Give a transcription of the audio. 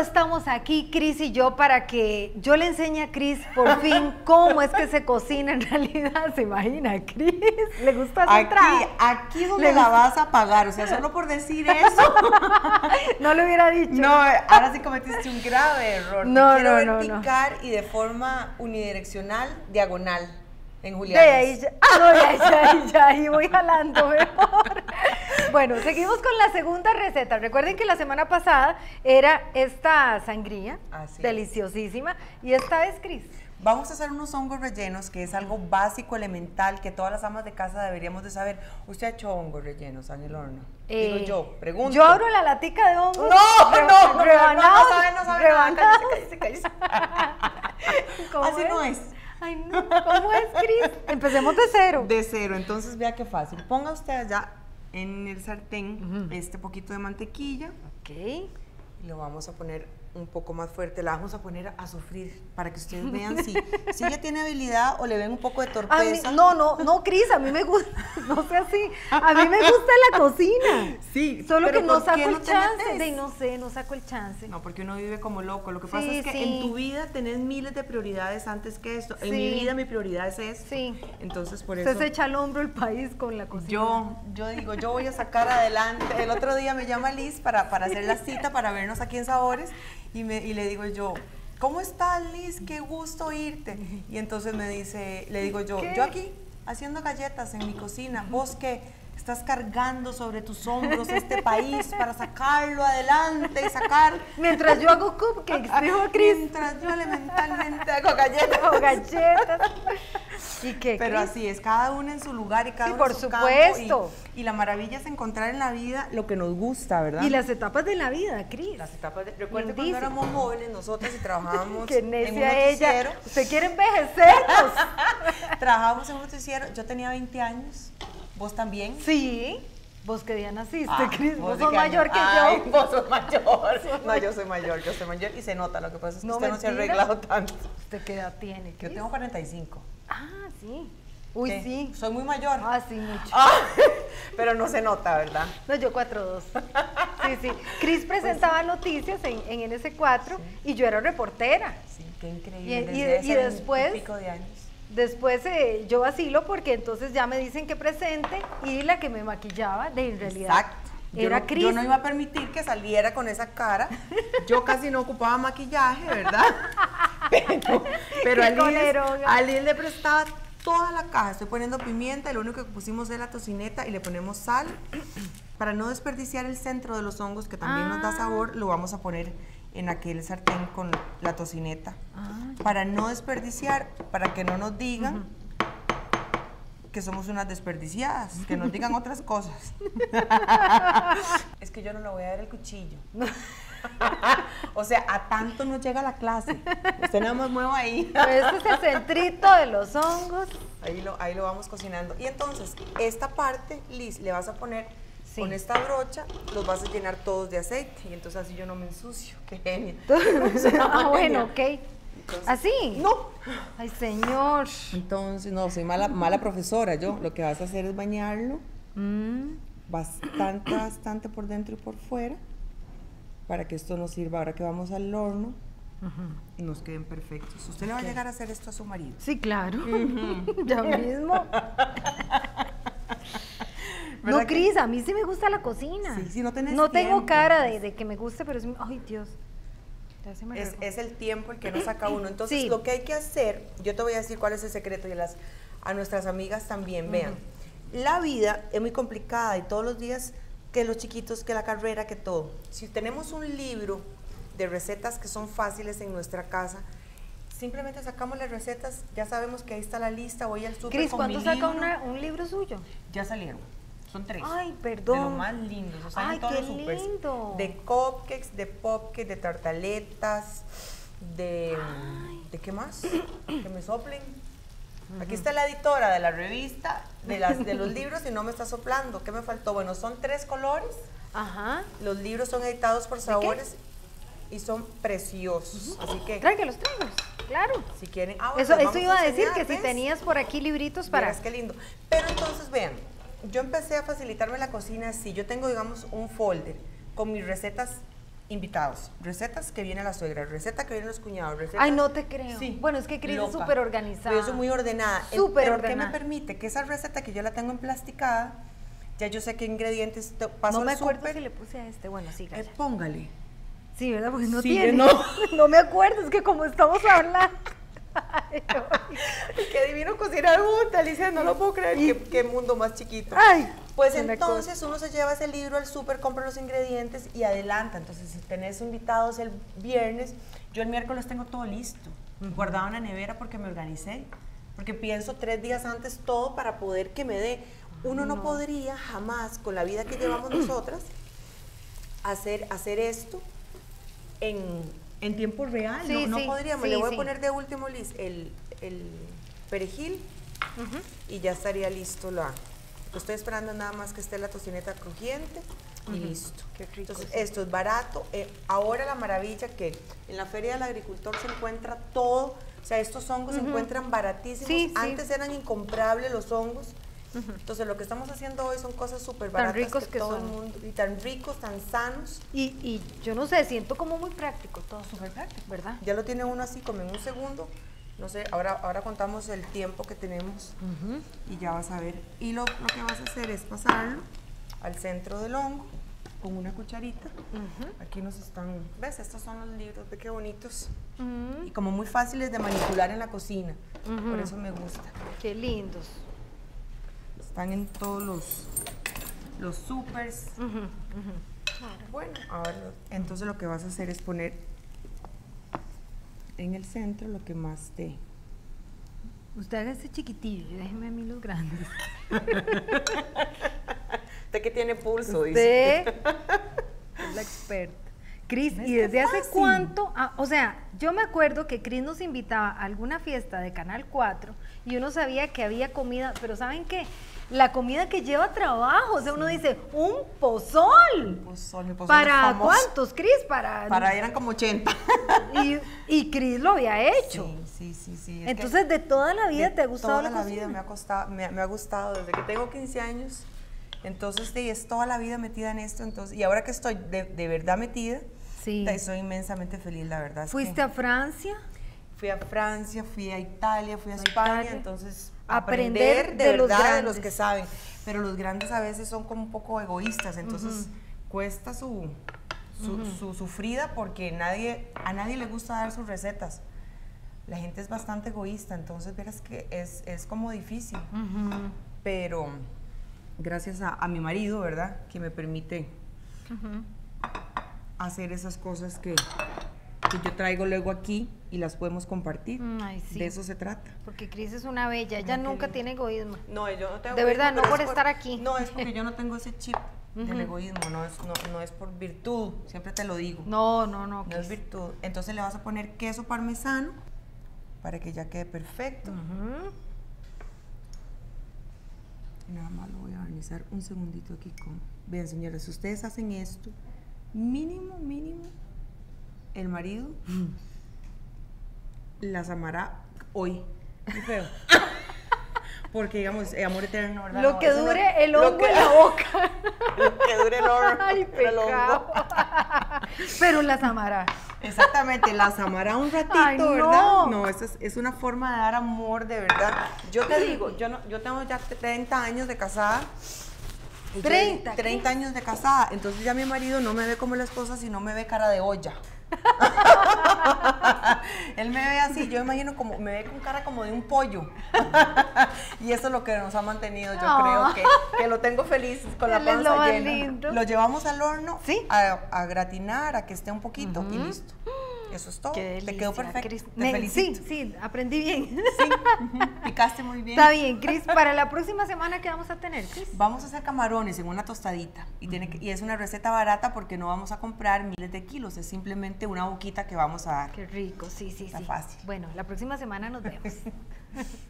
estamos aquí, Cris y yo, para que yo le enseñe a Cris por fin cómo es que se cocina en realidad. ¿Se imagina, Cris? ¿Le gusta esa Aquí, aquí es donde la vas a pagar, o sea, solo por decir eso. no lo hubiera dicho. No, ahora sí cometiste un grave error. No, Te quiero no, no, no. picar y de forma unidireccional, diagonal, en Julián. De ahí ya, ah, no, ya, ya, ya, ahí voy jalando mejor. Bueno, seguimos con la segunda receta. Recuerden que la semana pasada era esta sangría, Así es. deliciosísima, y esta vez, Cris. Vamos a hacer unos hongos rellenos, que es algo básico, elemental, que todas las amas de casa deberíamos de saber. ¿Usted ha hecho hongos rellenos en el horno? Digo Eh, yo, pregunto. Yo abro la latica de hongos. No, no, re- no, no, rebanados, no sabe, no sabe nada. rebanados. Cállese, cállese, cállese. ¿Cómo Así no es. Ay, no, ¿cómo es, Cris? Empecemos de cero. De cero, entonces vea qué fácil. Ponga usted allá en el sartén este poquito de mantequilla Ok. lo vamos a poner un poco más fuerte. La vamos a poner a sufrir para que ustedes vean si, si ella tiene habilidad o le ven un poco de A mí- torpeza. no, no, no, Cris, a mí me gusta, no sé así, a mí me gusta la cocina. Sí, Solo pero que no ¿por saco el no chance. De, no sé, no saco el chance. No, porque uno vive como loco. Lo que pasa Sí, es que sí. en tu vida tenés miles de prioridades antes que esto. En mi vida mi prioridad es esto. Sí. Entonces por eso se echa al hombro el país con la cocina. yo, yo digo, yo voy a sacar adelante. El otro día me llama Liz para, para hacer la cita, para vernos aquí en Sabores, y, me, y le digo yo, ¿cómo estás Liz? Qué gusto oírte. Y entonces me dice, le digo yo, ¿Qué? yo aquí haciendo galletas en mi cocina, vos que estás cargando sobre tus hombros este país para sacarlo adelante y sacar... Mientras yo hago cupcakes, dijo Cris, Mientras yo elementalmente hago galletas. o galletas. ¿Y qué, Pero así es, cada uno en su lugar y cada Sí, uno por en su campo, supuesto. y, y la maravilla es encontrar en la vida lo que nos gusta, ¿verdad? Y las etapas de la vida, Cris. Las etapas de... Recuerde cuando éramos jóvenes, nosotras y trabajábamos Que en un necia ella. ¿Usted quiere envejecernos? Trabajábamos en un noticiero, yo tenía 20 años, vos también. sí. Vos que día naciste, Ah, Cris. Vos, sos qué mayor año? que Ay, yo. vos sos mayor. No, yo soy mayor, yo soy mayor y se nota, lo que pasa es que No, usted no se ha mentira. arreglado tanto. ¿Usted qué edad tiene, Yo Cris? tengo 45. Ah, sí. Uy, ¿Qué? sí. Soy muy mayor. Ah, sí, mucho. Ah, pero no se nota, ¿verdad? No, yo 4-2. Sí, sí. Cris presentaba noticias en, en NS4 y yo era reportera. Sí, qué increíble. Y- y- después- pico de años. Después eh, yo vacilo porque entonces ya me dicen que presente y la que me maquillaba, de en realidad, Exacto. Yo era no, Cris. yo no iba a permitir que saliera con esa cara. Yo casi no ocupaba maquillaje, ¿verdad? Pero, pero a Liz, le prestaba toda la caja. Estoy poniendo pimienta, lo único que pusimos es la tocineta y le ponemos sal. Para no desperdiciar el centro de los hongos, que también nos da Ah. sabor, lo vamos a poner en aquel sartén con la tocineta. Ah, Para no desperdiciar, para que no nos digan que somos unas desperdiciadas, que nos digan otras cosas. es que yo no le voy a dar el cuchillo. o sea, a tanto no llega la clase. Usted nada más mueva ahí. Pero este es el centrito de los hongos. Ahí lo, ahí lo vamos cocinando. Y entonces, esta parte, Liz, le vas a poner Sí. con esta brocha, los vas a llenar todos de aceite. Y entonces así yo no me ensucio. Qué genio. ah, bueno, ok. Entonces- ¿Así? No. Ay, señor. Entonces, no, soy mala, mala profesora yo. Lo que vas a hacer es bañarlo Mm, bastante, bastante por dentro y por fuera para que esto nos sirva ahora que vamos al horno y nos queden perfectos. Usted le va a llegar a hacer esto a su marido. Sí, claro. ya mismo. ¿Verdad No, que- Cris, a mí sí me gusta la cocina. Sí, sí, no tenés No tengo cara de, de que me guste, pero es... Ay, Dios. Ya se me Es, es el tiempo el que nos saca uno. Entonces, Sí. lo que hay que hacer, yo te voy a decir cuál es el secreto y a, las, a nuestras amigas también, vean, la vida es muy complicada y todos los días que los chiquitos, que la carrera, que todo. Si tenemos un libro de recetas que son fáciles en nuestra casa, simplemente sacamos las recetas, ya sabemos que ahí está la lista, voy al súper Cris, ¿cuánto saca una- un libro suyo? Ya salieron. Son tres. Ay, De perdón. lo más lindos. O sea, Ay, todos qué los supers. lindo. De cupcakes, de popcakes, de tartaletas, de. ¿De qué más? Que me soplen. Aquí está la editora de la revista, de, las, de los libros, y no me está soplando. ¿Qué me faltó? Bueno, son tres colores. Ajá. Los libros son editados por sabores y son preciosos. Así que, Tráigalos, tráigalos. Claro. si quieren. Ah, bueno, Eso, eso iba a decir enseñar, que si tenías por aquí libritos para... Vieras qué lindo. Pero entonces, vean, yo empecé a facilitarme la cocina así. Yo tengo, digamos, un folder con mis recetas invitados, recetas que viene la suegra, receta que vienen los cuñados, recetas... Ay, no te creo. Sí, bueno, es que Cris es súper organizada. Yo soy muy ordenada. Súper pero ¿Qué ordenada. me permite? Que esa receta que yo la tengo emplasticada, ya yo sé qué ingredientes te- paso No me acuerdo súper, si le puse a este. Bueno, sí, eh, gracias. póngale. Sí, ¿verdad? Porque no Sí, tiene. no. No. me acuerdo, es que como estamos hablando. Qué divino cocinar juntas, Alicia, no lo puedo creer. Qué, qué mundo más chiquito. Ay, Pues entonces uno se lleva ese libro al súper, compra los ingredientes y adelanta. Entonces, si tenés invitados el viernes, yo el miércoles tengo todo listo, guardado en la nevera porque me organicé, porque pienso tres días antes todo para poder que me dé. Uno no, podría jamás, con la vida que llevamos nosotras, hacer, hacer esto en, en tiempo real. Sí, no, no sí, podríamos. sí, Le voy a poner de último, Liz, el, el perejil y ya estaría listo la. Estoy esperando nada más que esté la tocineta crujiente y listo. Qué rico, Entonces, esto es barato. Eh, ahora la maravilla que en la Feria del Agricultor se encuentra todo. O sea, estos hongos se encuentran baratísimos. Antes eran incomprables los hongos. Entonces, lo que estamos haciendo hoy son cosas súper Tan baratas ricos que, que todo el son. mundo y tan ricos, tan sanos. Y, y yo no sé, siento como muy práctico todo. Súper práctico. ¿Verdad? Ya lo tiene uno así como en un segundo. No sé, ahora, ahora contamos el tiempo que tenemos y ya vas a ver. Y lo, lo que vas a hacer es pasarlo al centro del hongo con una cucharita. Aquí nos están, ¿ves? Estos son los libros, ve qué bonitos. Mm, Y como muy fáciles de manipular en la cocina. Por Ujú. eso me gusta. qué lindos. Están en todos los, los supers. Bueno, ahora entonces lo que vas a hacer es poner en el centro lo que más te... Usted haga ese chiquitillo déjeme a mí los grandes. Usted que tiene pulso, dice. Es la experta. Cris, ¿Ves ¿y desde hace fácil? cuánto? Ah, o sea, yo me acuerdo que Cris nos invitaba a alguna fiesta de Canal 4 y uno sabía que había comida, pero ¿saben qué? La comida que lleva trabajo, o sea, uno dice, un pozol. Pozol, mi pozol ¿Para cuántos, Cris? Para... Para eran como 80. Y, y Cris lo había hecho. Sí, sí, sí. Entonces, de toda la vida de te ha gustado toda la, vida me ha, costado, me, ha- me ha gustado desde que tengo 15 años. Entonces, sí, es toda la vida metida en esto. Entonces, y ahora que estoy de, de verdad metida, Sí. estoy inmensamente feliz, la verdad. es ¿Fuiste que a Francia? Fui a Francia, fui a Italia, fui a A España, Italia. entonces Aprender aprender, de, de los verdad de los que saben. Pero los grandes a veces son como un poco egoístas, entonces cuesta su, su, su sufrida porque nadie, a nadie le gusta dar sus recetas. La gente es bastante egoísta, entonces verás que es, es como difícil. Ujú, Pero gracias a, a mi marido, ¿verdad? Que me permite hacer esas cosas que, que yo traigo luego aquí y las podemos compartir. Mm, Ay, sí. De eso se trata. Porque Cris es una bella, ella nunca tiene egoísmo. No, yo no tengo De verdad, egoísmo, no por es estar aquí. No, es porque yo no tengo ese chip del egoísmo, no es, no, no es por virtud, siempre te lo digo. No, no, no. No es virtud. Entonces le vas a poner queso parmesano para que ya quede perfecto. Y Nada más lo voy a barnizar un segundito aquí con... Vean, señores, si ustedes hacen esto, mínimo, mínimo, el marido las amará hoy. Qué feo. Porque, digamos, eh, amor eterno, ¿verdad? Lo No, que no- dure el hongo que- en la boca. Lo que dure el horno. Ay, el hongo. Pero las amará. Exactamente, las amará un ratito, Ay, no. ¿verdad? No, eso es, es una forma de dar amor de verdad. Yo te digo, yo no, yo tengo ya 30 años de casada. y yo- 30, ¿qué? 30 años de casada. Entonces ya mi marido no me ve como la esposa, sino me ve cara de olla. Él me ve así, yo imagino como, me ve con cara como de un pollo. y eso es lo que nos ha mantenido, yo creo que, que lo tengo feliz con la lo panza más llena. lindo. Lo llevamos al horno Sí. a, a gratinar, a que esté un poquito y listo. Eso es todo. Te quedó perfecto. Cris. Te Me- felicito. Sí, sí, aprendí bien. Sí, Picaste muy bien. Está bien, Cris. Para la próxima semana, ¿qué vamos a tener, Cris? Vamos a hacer camarones en una tostadita y, tiene que- y es una receta barata porque no vamos a comprar miles de kilos, es simplemente una boquita que vamos a dar. Qué rico, sí, sí, Está sí. fácil. Bueno, la próxima semana nos vemos.